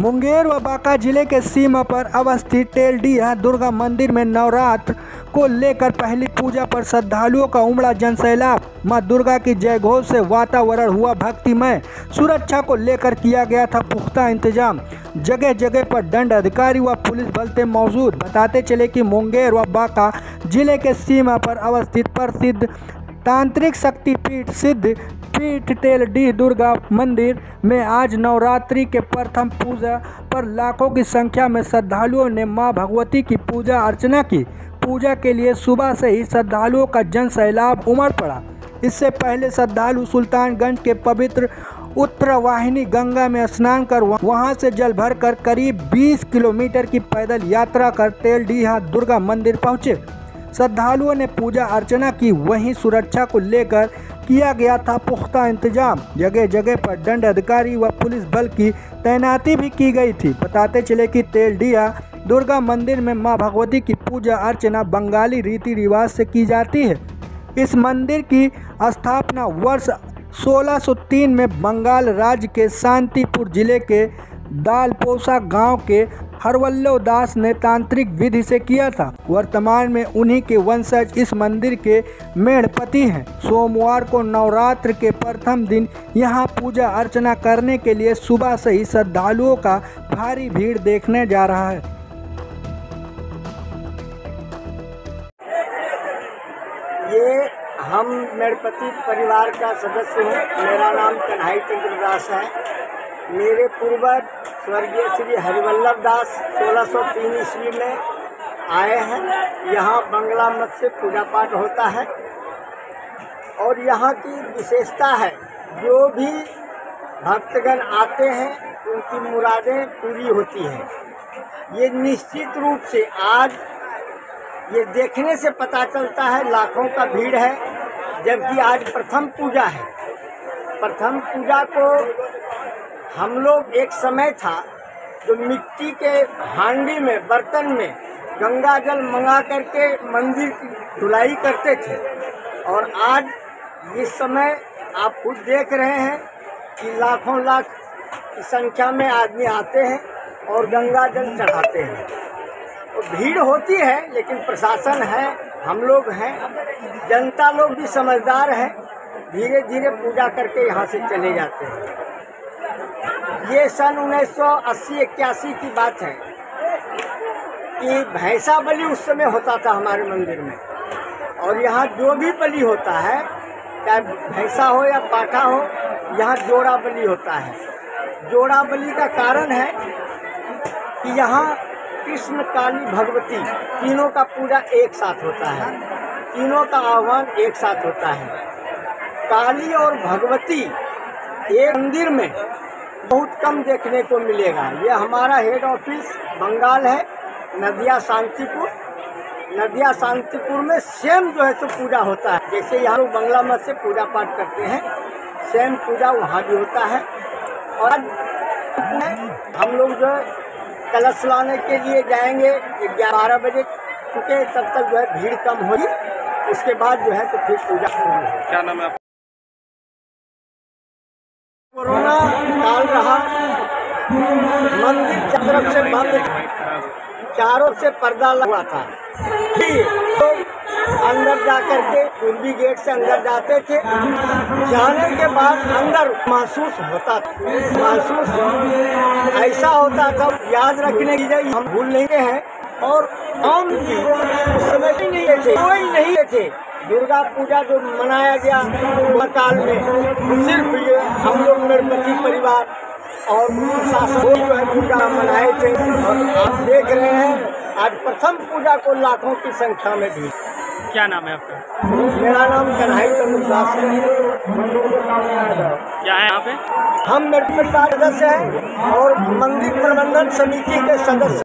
मुंगेर व बांका ज़िले के सीमा पर अवस्थित टेलडीहा दुर्गा मंदिर में नवरात्र को लेकर पहली पूजा पर श्रद्धालुओं का उमड़ा जनसैलाब। माँ दुर्गा की जय घोष से वातावरण हुआ भक्तिमय। सुरक्षा को लेकर किया गया था पुख्ता इंतज़ाम। जगह जगह पर दंड अधिकारी व पुलिस बल थे मौजूद। बताते चले कि मुंगेर व बांका ज़िले के सीमा पर अवस्थित प्रसिद्ध तांत्रिक शक्तिपीठ सिद्ध पीठ टेलडीह दुर्गा मंदिर में आज नवरात्रि के प्रथम पूजा पर लाखों की संख्या में श्रद्धालुओं ने माँ भगवती की पूजा अर्चना की। पूजा के लिए सुबह से ही श्रद्धालुओं का जन सैलाब उमड़ पड़ा। इससे पहले श्रद्धालु सुल्तानगंज के पवित्र उत्तरवाहिनी गंगा में स्नान कर वहाँ से जल भर कर करीब 20 किलोमीटर की पैदल यात्रा कर तेलडीहा दुर्गा मंदिर पहुँचे। श्रद्धालुओं ने पूजा अर्चना की। वहीं सुरक्षा को लेकर किया गया था पुख्ता इंतज़ाम। जगह जगह पर दंड अधिकारी व पुलिस बल की तैनाती भी की गई थी। बताते चले कि तेलडिया दुर्गा मंदिर में माँ भगवती की पूजा अर्चना बंगाली रीति रिवाज से की जाती है। इस मंदिर की स्थापना वर्ष 1603 में बंगाल राज्य के शांतिपुर ज़िले के दालपोसा गाँव के हरवल्लो दास ने तांत्रिक विधि से किया था। वर्तमान में उन्हीं के वंशज इस मंदिर के मेढ़पति हैं। सोमवार को नवरात्र के प्रथम दिन यहाँ पूजा अर्चना करने के लिए सुबह से ही श्रद्धालुओं का भारी भीड़ देखने जा रहा है। ये हम मेड़पति परिवार का सदस्य हूँ। मेरा नाम कन्हाई चंद्र दास है। मेरे पूर्वज स्वर्गीय श्री हरिवल्लभ दास 1603 ईस्वी में आए हैं। यहाँ बंगला मत से पूजा पाठ होता है। और यहाँ की विशेषता है, जो भी भक्तगण आते हैं, उनकी मुरादें पूरी होती हैं। ये निश्चित रूप से आज ये देखने से पता चलता है, लाखों का भीड़ है, जबकि आज प्रथम पूजा है। प्रथम पूजा को हम लोग एक समय था जो मिट्टी के हांडी में, बर्तन में गंगा जल मंगा करके मंदिर की धुलाई करते थे। और आज इस समय आप खुद देख रहे हैं कि लाखों लाख की संख्या में आदमी आते हैं और गंगा जल चढ़ाते हैं। तो भीड़ होती है, लेकिन प्रशासन है, हम लोग हैं, जनता लोग भी समझदार हैं धीरे धीरे पूजा करके यहाँ से चले जाते हैं। ये सन 1980 इक्यासी की बात है। कि भैंसा बलि उस समय होता था हमारे मंदिर में। और यहाँ जो भी बलि होता है, चाहे भैंसा हो या पाठा हो, यहाँ जोड़ा बलि होता है। जोड़ा बलि का कारण है कि यहाँ कृष्ण काली भगवती तीनों का पूजा एक साथ होता है। तीनों का आह्वान एक साथ होता है। काली और भगवती एक मंदिर में बहुत कम देखने को मिलेगा। ये हमारा हेड ऑफ़िस बंगाल है, नदिया शांतिपुर। नदिया शांतिपुर में सेम जो है तो पूजा होता है। जैसे यहाँ लोग बंगला मत से पूजा पाठ करते हैं सेम पूजा वहाँ भी होता है। और हम लोग जो कलश लाने के लिए जाएँगे, ग्यारह बारह बजे चुके तब तक जो है भीड़ कम होगी। उसके बाद जो है तो फिर पूजा क्या नाम है कोरोना काल रहा। मंदिर तरफ़ से बंद चारों से पर्दा लगा था। तो अंदर जा करके पूर्वी गेट से अंदर जाते थे। जाने के बाद अंदर महसूस होता था। महसूस ऐसा होता था, याद रखने की जगह हम भूल नहीं हैं। और हम भी समय नहीं थे, कोई नहीं थे। दुर्गा पूजा जो मनाया गया काल में सिर्फ़ ये हम लोग मेरपति परिवार और शासन जो है पूजा मनाए थे। और आप देख रहे हैं आज प्रथम पूजा को लाखों की संख्या में भी क्या नाम है आपका? मेरा नाम कन्हाई चंद्र दास है। क्या है यहाँ पे? हम मेरे परिवार सदस्य हैं और मंदिर प्रबंधन समिति के सदस्य।